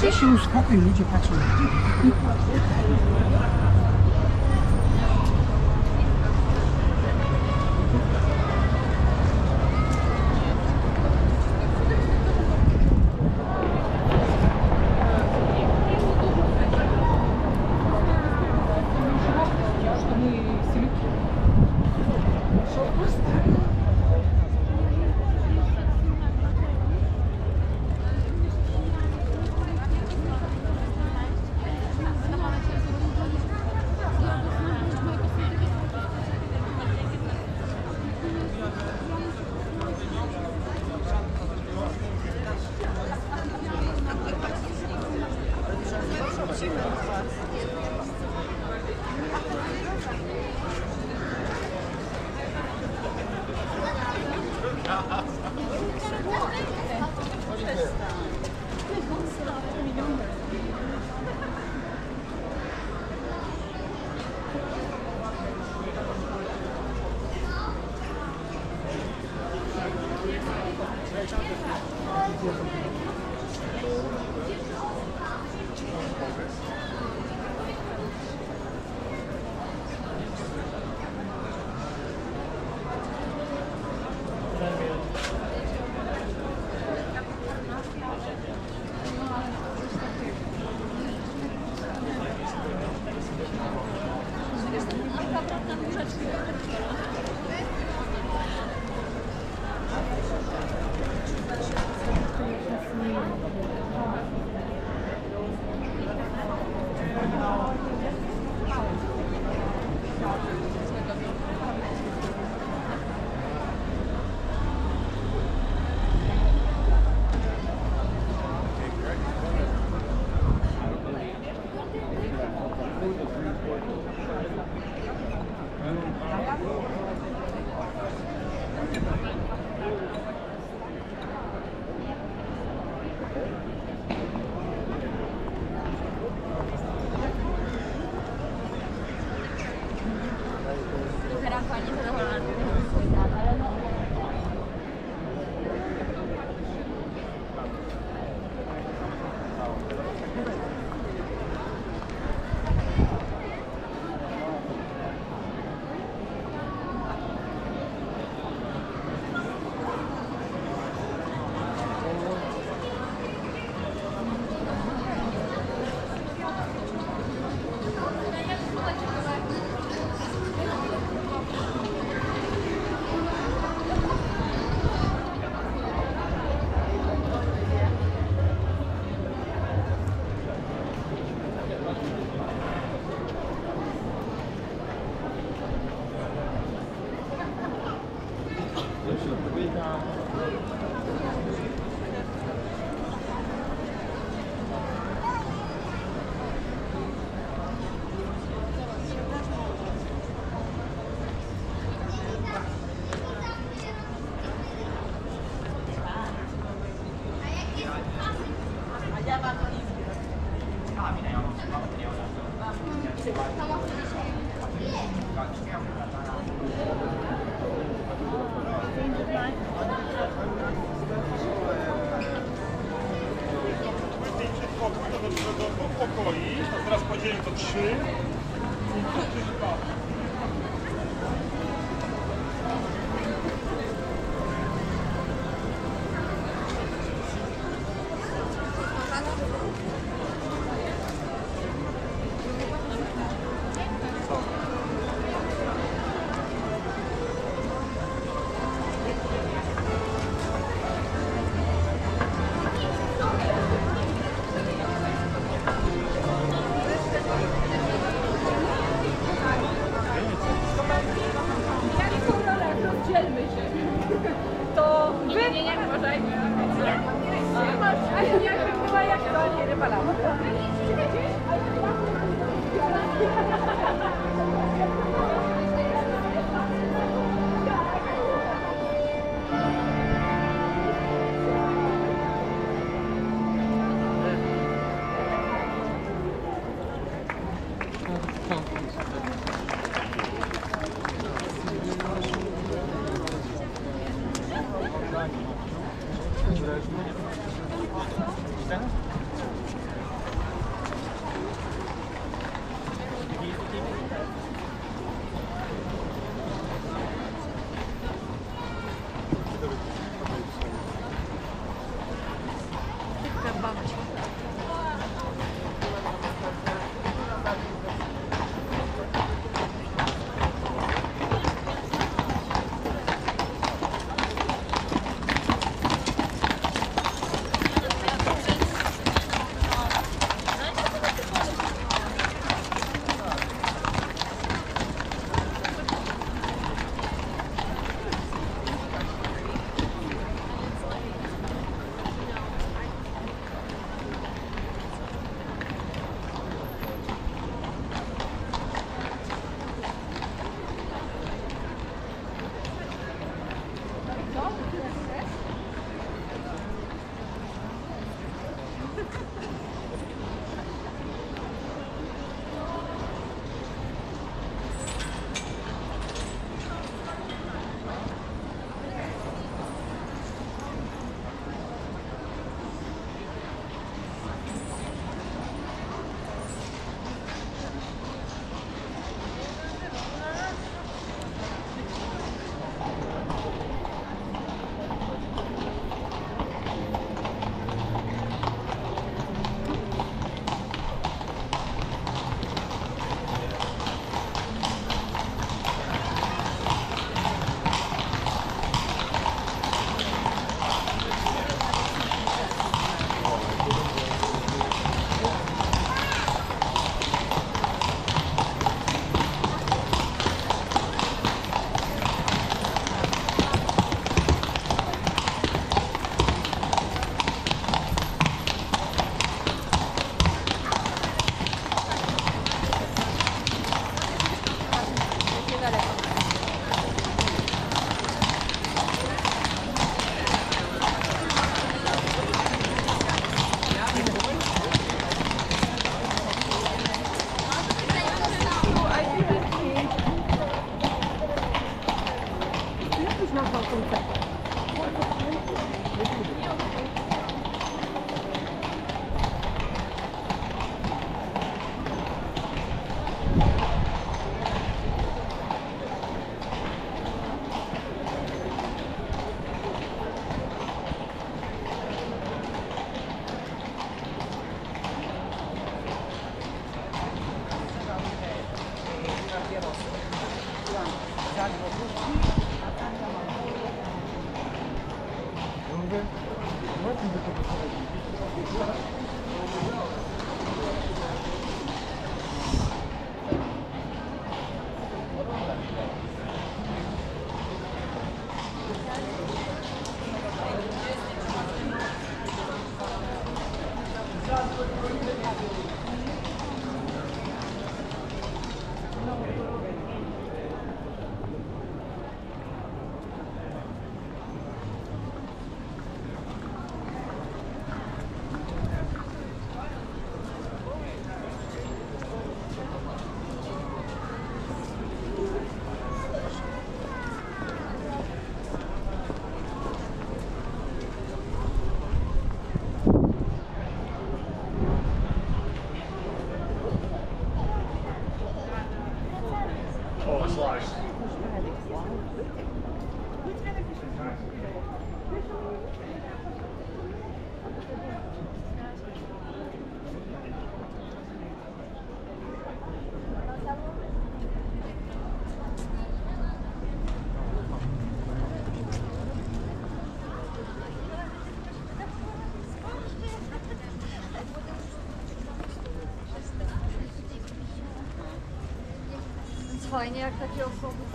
się uspokój, ludzie patrzą. 款，你可能。Pokoi, a teraz podzielę to trzy. 하석은딱월급 다, Kaynayaktaki o soğuk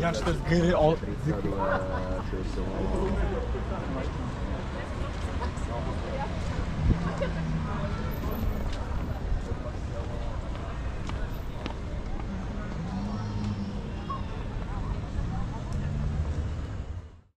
Jak się te gry o...